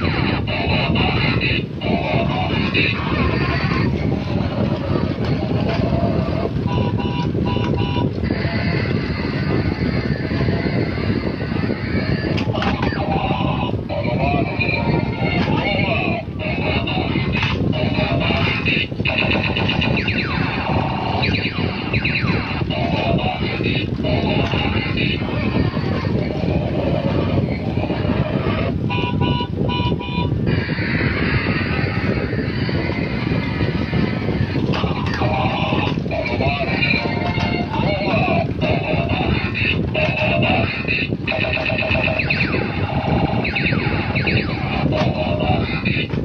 I'm sorry. Thank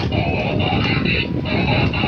Oh, my God.